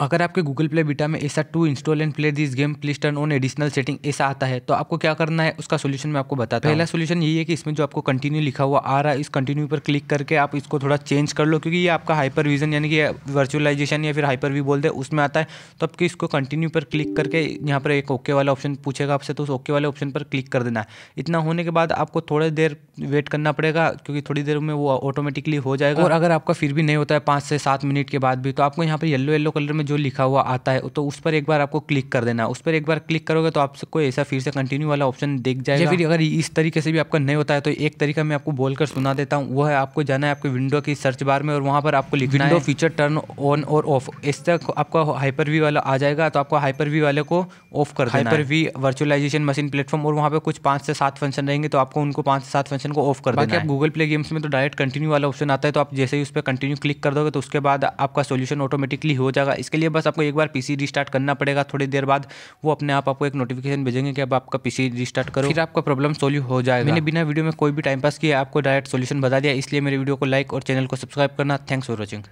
अगर आपके Google play beta में ऐसा to install and play this game please turn on additional setting ऐसा आता है तो आपको क्या करना है? उसका सोल्यूशन मैं आपको बताता हूँ। पहला सोल्यूशन यही है कि इसमें जो आपको कंटिन्यू लिखा हुआ आ रहा है इस कंटिन्यू पर क्लिक करके आप इसको थोड़ा चेंज कर लो क्योंकि ये आपका हाइपर विजन यानी कि वर्चुअलाइजेशन या फिर हाइपर वी बोलते हैं उसमें आता है। तो आपको इसको कंटिन्यू पर क्लिक करके यहाँ पर एक ओके वाला ऑप्शन पूछेगा आपसे तो उस ओके वाले ऑप्शन पर क्लिक कर देना है। इतना होने के बाद आपको थोड़ी देर वेट करना पड़ेगा क्योंकि थोड़ी देर में वो ऑटोमेटिकली हो जाएगा। और अगर आपका फिर भी नहीं होता है पाँच से सात मिनट के बाद भी तो आपको यहाँ पर येलो येलो कलर में जो लिखा हुआ आता है तो उस पर एक बार आपको क्लिक कर देना। उस पर एक बार क्लिक करोगे तो आपसे कोई ऐसा फिर से कंटिन्यू वाला ऑप्शन देख जाएगा। या फिर अगर इस तरीके से भी आपका नहीं होता है तो एक तरीका मैं आपको बोलकर सुना देता हूँ। वो है आपको जाना है आपके विंडो की सर्च बार में और वहाँ पर आपको लिखना विंडो फीचर टर्न ऑन और ऑफ़ इस तक आपका हाइपर वी वाला आ जाएगा तो आपको हाइपर वी वाले को ऑफ़ कर देना hyper V virtualization machine platform और वहाँ पर कुछ पाँच से सात फ़ंक्शन रहेंगे तो आपको उनको पाँच से सात फ़ंक्शन को ऑफ़ कर देना आप गूगल प्ले गेम्स में तो डायरेक्ट कंटिन्यू वाला ऑप्शन आता है तो आप जैसे ही उस पर कंटिन्यू क्लिक कर दोगे तो उसके बाद आपका सोल्यूशन ऑटोमेटिकली हो जाएगा। इसके लिए बस आपको एक बार पीसी रिस्टार्ट करना पड़ेगा थोड़ी देर बाद। वो अपने आप आपको एक नोटिफिकेशन भेजेंगे कि अब आपका पीसी रिस्टार्ट करो। फिर आपका प्रॉब्लम सोल्व हो जाएगा। मैंने बिना वीडियो में कोई भी टाइम पास किया आपको डायरेक्ट सोल्यूशन बता दिया। इसलिए मेरे वीडियो को लाइक और चैनल को सब्सक्राइब करना। Thanks for watching